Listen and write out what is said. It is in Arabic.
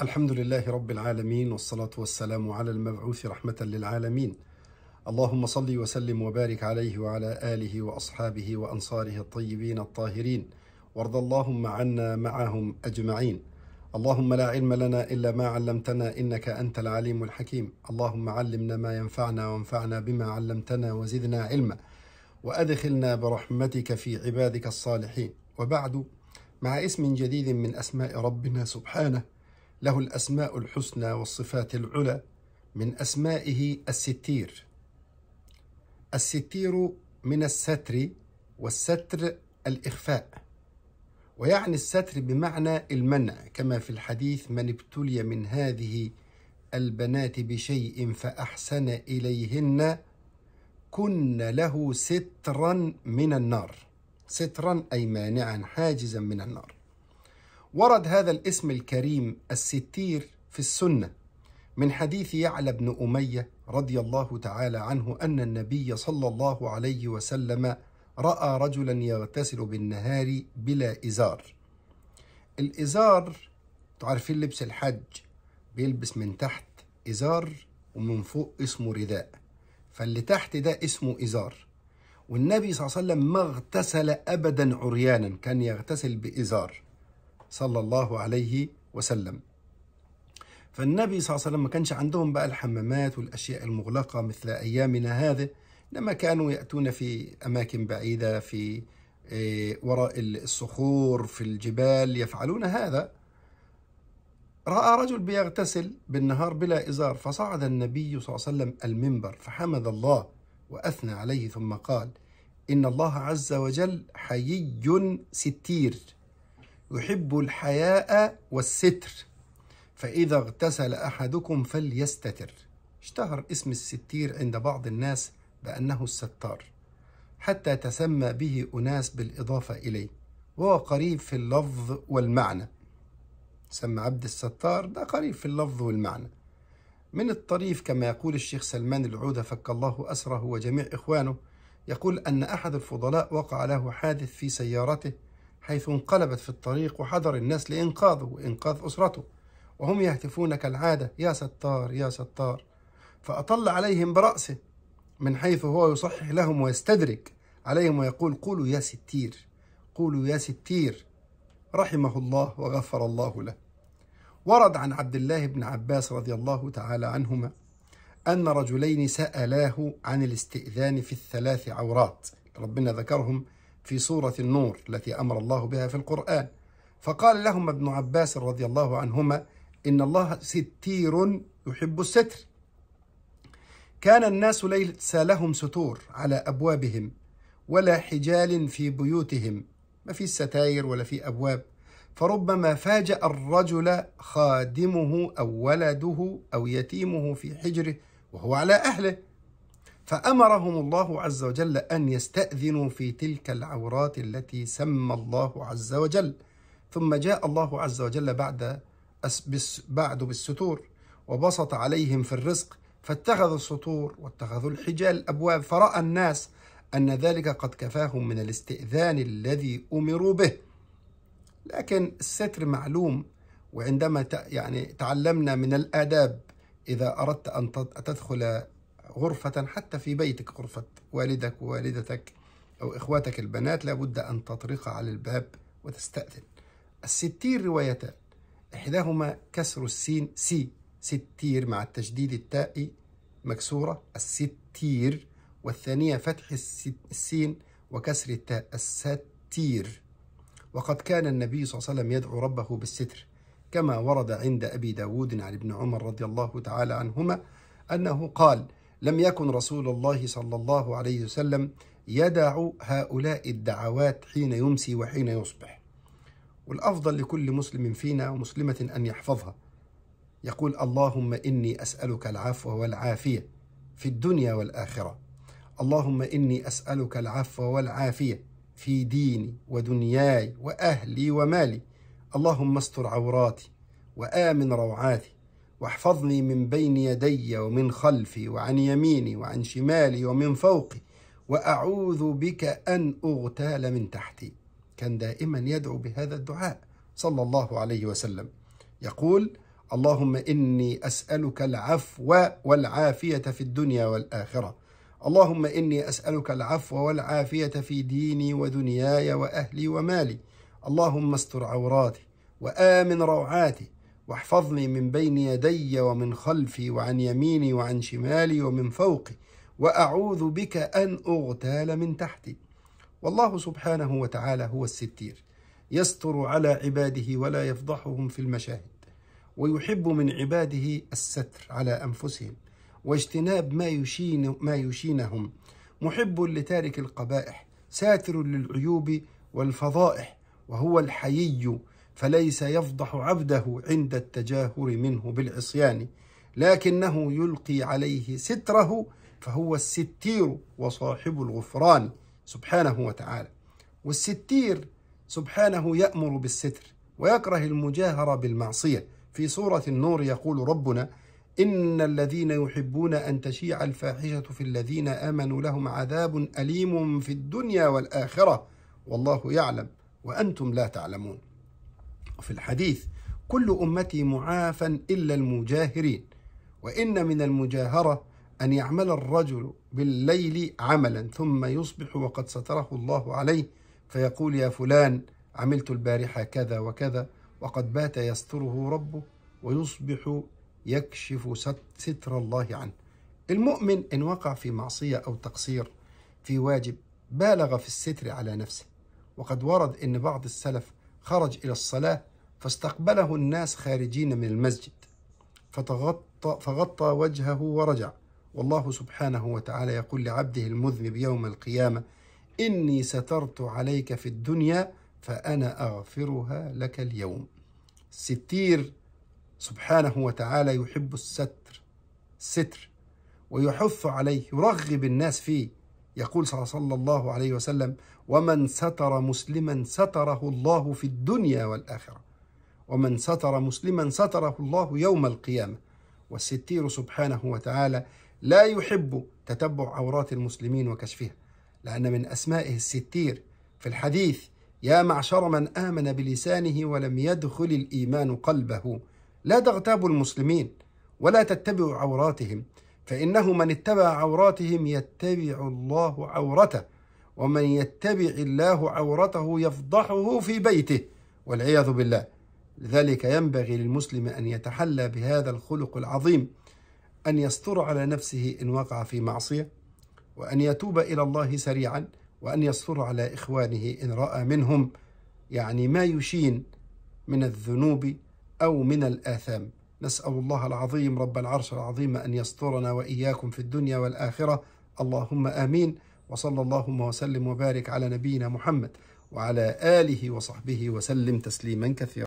الحمد لله رب العالمين والصلاة والسلام على المبعوث رحمة للعالمين. اللهم صل وسلم وبارك عليه وعلى آله وأصحابه وأنصاره الطيبين الطاهرين. وارض اللهم عنا معهم أجمعين. اللهم لا علم لنا إلا ما علمتنا إنك أنت العليم الحكيم. اللهم علمنا ما ينفعنا وانفعنا بما علمتنا وزدنا علما. وأدخلنا برحمتك في عبادك الصالحين. وبعد مع اسم جديد من أسماء ربنا سبحانه له الأسماء الحسنى والصفات العلى من أسمائه الستير. الستير من الستر والستر الإخفاء ويعني الستر بمعنى المنع كما في الحديث من ابتلي من هذه البنات بشيء فأحسن إليهن كن له سترا من النار. سترا أي مانعا حاجزا من النار. ورد هذا الاسم الكريم الستير في السنة من حديث يعلى بن أمية رضي الله تعالى عنه أن النبي صلى الله عليه وسلم رأى رجلا يغتسل بالنهار بلا إزار. الإزار تعرفين لبس الحج؟ بيلبس من تحت إزار ومن فوق اسمه رداء. فاللي تحت ده اسمه إزار. والنبي صلى الله عليه وسلم ما اغتسل أبدا عريانا كان يغتسل بإزار. صلى الله عليه وسلم. فالنبي صلى الله عليه وسلم ما كانش عندهم بقى الحمامات والأشياء المغلقة مثل أيامنا هذه لما كانوا يأتون في أماكن بعيدة في وراء الصخور في الجبال يفعلون هذا. رأى رجل بيغتسل بالنهار بلا إزار فصعد النبي صلى الله عليه وسلم المنبر فحمد الله وأثنى عليه ثم قال إن الله عز وجل حيي ستير. يحب الحياء والستر. فإذا اغتسل أحدكم فليستتر. اشتهر اسم الستير عند بعض الناس بأنه الستار حتى تسمى به أناس بالإضافة إليه وهو قريب في اللفظ والمعنى. سمى عبد الستار ده قريب في اللفظ والمعنى. من الطريف كما يقول الشيخ سلمان العودة فك الله أسره وجميع إخوانه يقول أن أحد الفضلاء وقع له حادث في سيارته حيث انقلبت في الطريق وحضر الناس لإنقاذه وإنقاذ أسرته. وهم يهتفون كالعادة يا ستار يا ستار. فأطل عليهم برأسه من حيث هو يصحح لهم ويستدرك عليهم ويقول قولوا يا ستير قولوا يا ستير. رحمه الله وغفر الله له. ورد عن عبد الله بن عباس رضي الله تعالى عنهما أن رجلين سألاه عن الاستئذان في الثلاث عورات. ربنا ذكرهم في سورة النور التي أمر الله بها في القرآن. فقال لهم ابن عباس رضي الله عنهما إن الله ستير يحب الستر. كان الناس ليس لهم ستور على أبوابهم ولا حجال في بيوتهم ما في ستاير ولا في أبواب. فربما فاجأ الرجل خادمه أو ولده أو يتيمه في حجره وهو على أهله. فأمرهم الله عز وجل أن يستأذنوا في تلك العورات التي سمى الله عز وجل. ثم جاء الله عز وجل بعد بعد بالستور وبسط عليهم في الرزق فاتخذوا السطور واتخذوا الحجال الأبواب فرأى الناس أن ذلك قد كفاهم من الاستئذان الذي أمروا به. لكن الستر معلوم وعندما يعني تعلمنا من الآداب إذا أردت أن تدخل غرفة حتى في بيتك غرفة والدك ووالدتك أو إخواتك البنات لابد أن تطرق على الباب وتستأذن. الستير روايتان. إحداهما كسر السين سي ستير مع التشديد التاء مكسورة الستير والثانية فتح السين وكسر التاء الستير. وقد كان النبي صلى الله عليه وسلم يدعو ربه بالستر كما ورد عند أبي داود عن ابن عمر رضي الله تعالى عنهما أنه قال لم يكن رسول الله صلى الله عليه وسلم يدع هؤلاء الدعوات حين يمسي وحين يصبح. والأفضل لكل مسلم فينا ومسلمة أن يحفظها. يقول اللهم إني أسألك العفو والعافية في الدنيا والآخرة. اللهم إني أسألك العفو والعافية في ديني ودنياي وأهلي ومالي. اللهم استر عوراتي وآمن روعاتي واحفظني من بين يدي ومن خلفي وعن يميني وعن شمالي ومن فوقي وأعوذ بك أن أغتال من تحتي. كان دائما يدعو بهذا الدعاء صلى الله عليه وسلم. يقول اللهم إني أسألك العفو والعافية في الدنيا والآخرة. اللهم إني أسألك العفو والعافية في ديني ودنياي وأهلي ومالي. اللهم استر عوراتي وآمن روعاتي واحفظني من بين يدي ومن خلفي وعن يميني وعن شمالي ومن فوقي وأعوذ بك أن أغتال من تحتي. والله سبحانه وتعالى هو الستير. يستر على عباده ولا يفضحهم في المشاهد. ويحب من عباده الستر على أنفسهم. واجتناب ما يشين ما يشينهم. محب لتارك القبائح. ساتر للعيوب والفضائح. وهو الحيي فليس يفضح عبده عند التجاهر منه بالعصيان لكنه يلقي عليه ستره فهو الستير وصاحب الغفران سبحانه وتعالى. والستير سبحانه يأمر بالستر ويكره المجاهرة بالمعصية. في سورة النور يقول ربنا إن الذين يحبون أن تشيع الفاحشة في الذين آمنوا لهم عذاب أليم في الدنيا والآخرة والله يعلم وأنتم لا تعلمون. وفي الحديث كل أمتي معافى إلا المجاهرين وإن من المجاهرة أن يعمل الرجل بالليل عملا ثم يصبح وقد ستره الله عليه فيقول يا فلان عملت البارحة كذا وكذا وقد بات يستره ربه ويصبح يكشف ستر الله عنه. المؤمن إن وقع في معصية أو تقصير في واجب بالغ في الستر على نفسه وقد ورد أن بعض السلف خرج إلى الصلاة فاستقبله الناس خارجين من المسجد. فتغطى فغطى وجهه ورجع. والله سبحانه وتعالى يقول لعبده المذنب يوم القيامة إني سترت عليك في الدنيا فأنا أغفرها لك اليوم. ستير سبحانه وتعالى يحب الستر الستر ويحث عليه يرغب الناس فيه. يقول صلى الله عليه وسلم ومن ستر مسلما ستره الله في الدنيا والآخرة. ومن ستر مسلما ستره الله يوم القيامة. والستير سبحانه وتعالى لا يحب تتبع عورات المسلمين وكشفها لأن من أسمائه الستير. في الحديث يا معشر من آمن بلسانه ولم يدخل الإيمان قلبه لا تغتابوا المسلمين ولا تتبعوا عوراتهم فإنه من اتبع عوراتهم يتبع الله عورته ومن يتبع الله عورته يفضحه في بيته والعياذ بالله. لذلك ينبغي للمسلم أن يتحلى بهذا الخلق العظيم أن يستر على نفسه إن وقع في معصية وأن يتوب إلى الله سريعا وأن يستر على إخوانه إن رأى منهم يعني ما يشين من الذنوب أو من الآثام. نسأل الله العظيم رب العرش العظيم أن يسترنا وإياكم في الدنيا والآخرة. اللهم آمين وصلى اللهم وسلم وبارك على نبينا محمد وعلى آله وصحبه وسلم تسليما كثيرا.